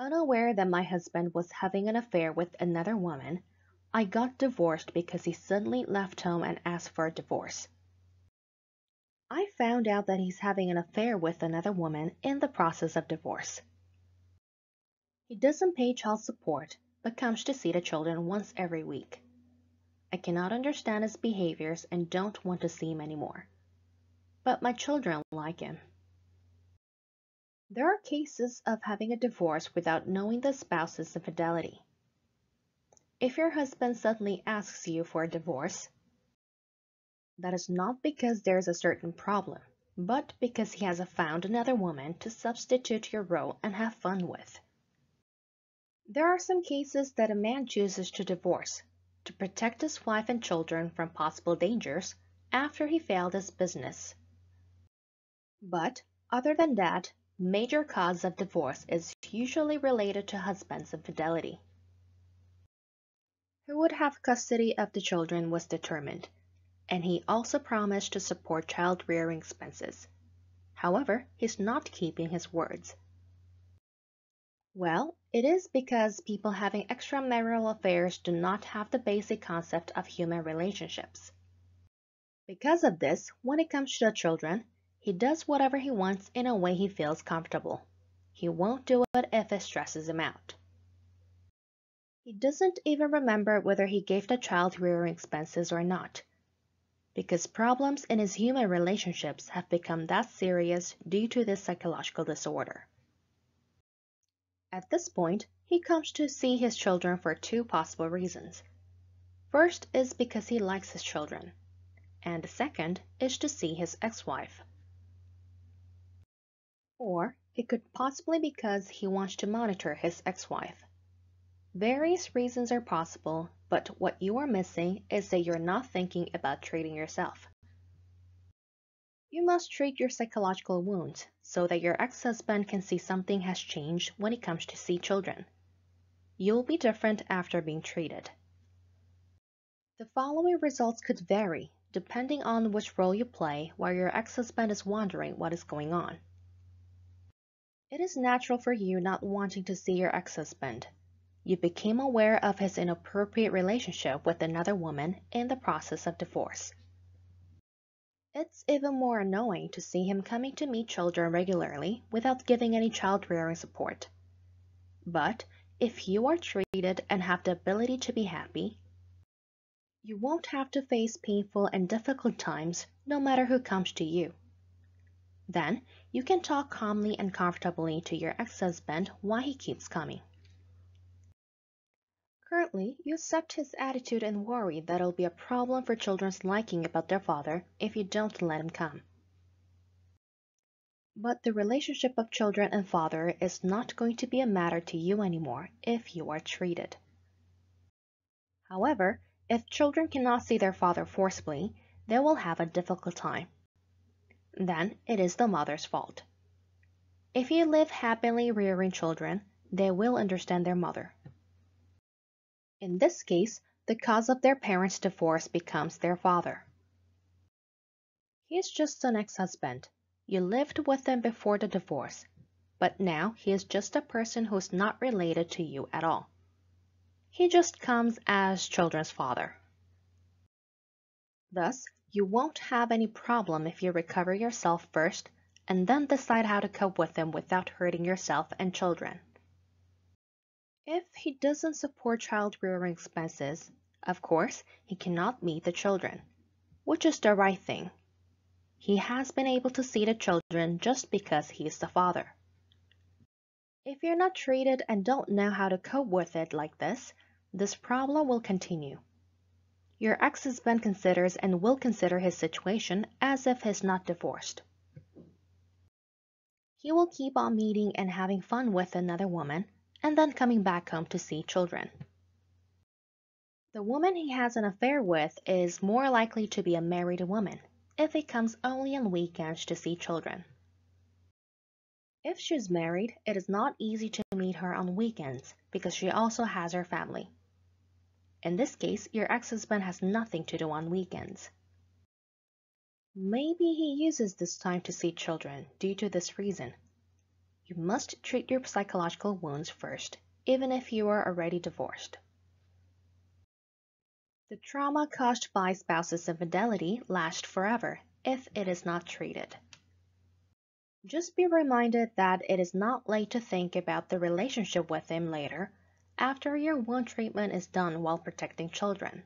Unaware that my husband was having an affair with another woman, I got divorced because he suddenly left home and asked for a divorce. I found out that he's having an affair with another woman in the process of divorce. He doesn't pay child support, but comes to see the children once every week. I cannot understand his behaviors and don't want to see him anymore. But my children like him. There are cases of having a divorce without knowing the spouse's infidelity. If your husband suddenly asks you for a divorce, that is not because there is a certain problem, but because he has found another woman to substitute your role and have fun with. There are some cases that a man chooses to divorce to protect his wife and children from possible dangers after he failed his business. But other than that, major cause of divorce is usually related to husband's infidelity who would have custody of the children was determined, and he also promised to support child rearing expenses. However, he's not keeping his words. Well, it is because people having extramarital affairs do not have the basic concept of human relationships. Because of this, when it comes to the children, he does whatever he wants in a way he feels comfortable. He won't do it if it stresses him out. He doesn't even remember whether he gave the child rearing expenses or not, because problems in his human relationships have become that serious due to this psychological disorder. At this point, he comes to see his children for two possible reasons. First is because he likes his children, and the second is to see his ex-wife. Or it could possibly because he wants to monitor his ex-wife. Various reasons are possible, but what you are missing is that you're not thinking about treating yourself. You must treat your psychological wounds so that your ex-husband can see something has changed when it comes to see children. You'll be different after being treated. The following results could vary depending on which role you play while your ex-husband is wondering what is going on. It is natural for you not wanting to see your ex-husband you became aware of his inappropriate relationship with another woman in the process of divorce. It's even more annoying to see him coming to meet children regularly without giving any child rearing support. But if you are treated and have the ability to be happy, you won't have to face painful and difficult times no matter who comes to you. Then you can talk calmly and comfortably to your ex-husband why he keeps coming. Currently, you accept his attitude and worry that it'll be a problem for children's liking about their father if you don't let him come. But the relationship of children and father is not going to be a matter to you anymore if you are treated. However, if children cannot see their father forcibly, they will have a difficult time. Then it is the mother's fault. If you live happily rearing children, they will understand their mother. In this case, the cause of their parents' divorce becomes their father. He is just an ex-husband. You lived with him before the divorce, but now he is just a person who is not related to you at all. He just comes as children's father. Thus, you won't have any problem if you recover yourself first and then decide how to cope with him without hurting yourself and children. If he doesn't support child rearing expenses, of course, he cannot meet the children, which is the right thing. He has been able to see the children just because he is the father. If you're not treated and don't know how to cope with it like this, this problem will continue. Your ex-husband considers and will consider his situation as if he's not divorced. He will keep on meeting and having fun with another woman and then coming back home to see children. The woman he has an affair with is more likely to be a married woman if he comes only on weekends to see children. If she's married, it is not easy to meet her on weekends because she also has her family. In this case, your ex-husband has nothing to do on weekends. Maybe he uses this time to see children due to this reason You must treat your psychological wounds first, even if you are already divorced. The trauma caused by spouse's infidelity lasts forever if it is not treated. Just be reminded that it is not late to think about the relationship with him later after your wound treatment is done while protecting children.